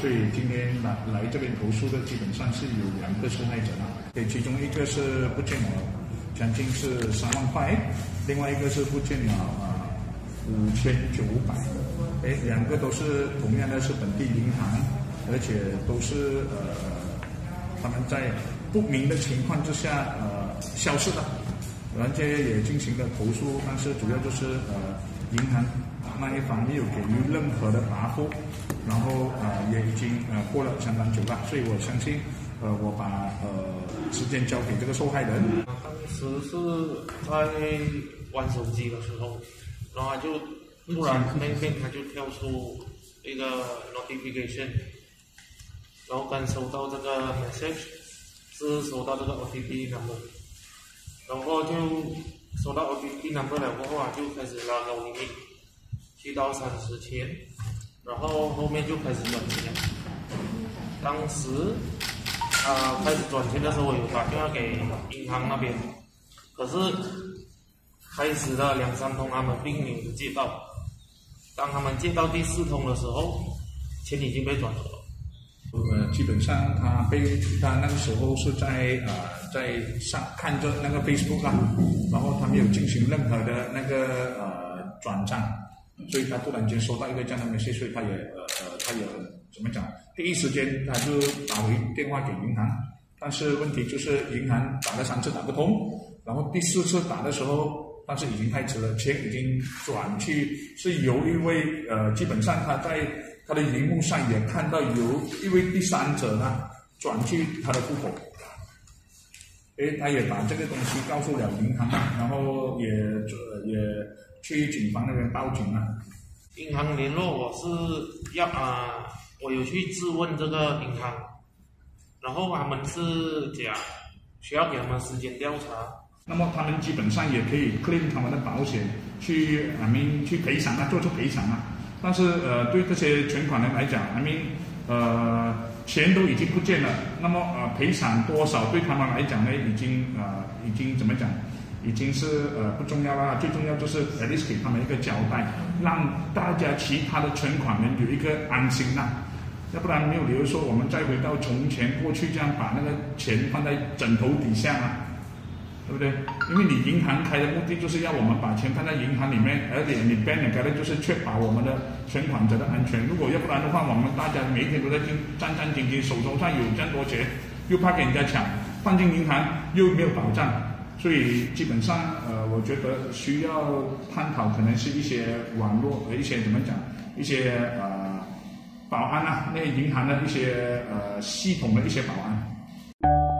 所以今天来来这边投诉的基本上是有两个受害者啦，对，其中一个是不见了将近是三万块，另外一个是不见了啊五千九百，哎，两个都是同样的是本地银行，而且都是呃他们在不明的情况之下呃消失的，人家也进行了投诉，但是主要就是呃银行。那一方没有给予任何的答复，然后呃也已经呃过了相当久了，所以我相信，呃我把呃时间交给这个受害人。当时是在玩手机的时候，然后就突然那边他就跳出一个 notification，然后刚收到这个 message 是收到这个 OTP number，然后就收到 OTP number 了过后啊就开始拉高利率。七到三十千，然后后面就开始转钱。当时啊开始转钱的时候，我有打电话给银行那边，可是开始了两三通，他们并没有接到。当他们接到第四通的时候，钱已经被转走了。呃，基本上他被他那个时候是在啊在上看着那个 Facebook 啊，然后他没有进行任何的那个呃转账。所以他突然间收到一个这样的信息，所以他也呃呃，他也怎么讲？第一时间他就打回电话给银行，但是问题就是银行打了三次打不通，然后第四次打的时候，但是已经太迟了，钱已经转去，是由一位呃，基本上他在他的荧幕上也看到有一位第三者呢转去他的户口，诶，他也把这个东西告诉了银行，然后也也。去警方那边报警了。银行联络我是要啊，我有去质问这个银行，然后他们是讲需要给他们时间调查。那么他们基本上也可以 claim 他们的保险去，I mean 去赔偿啊，做出赔偿啊。但是呃，对这些存款人来讲，I mean 呃钱都已经不见了，那么呃赔偿多少对他们来讲呢，已经呃已经怎么讲？已经是呃不重要啦，最重要就是 at least 给他们一个交代，让大家其他的存款人有一个安心呐。要不然没有理由说我们再回到从前过去这样把那个钱放在枕头底下啊，对不对？因为你银行开的目的就是要我们把钱放在银行里面，而且你 bank 开的就是确保我们的存款者的安全。如果要不然的话，我们大家每天都在战战战兢兢，手头上有这么多钱，又怕给人家抢，放进银行又没有保障。所以基本上，呃，我觉得需要探讨可能是一些网络的一些怎么讲，一些呃保安啊，那银行的一些呃系统的一些保安。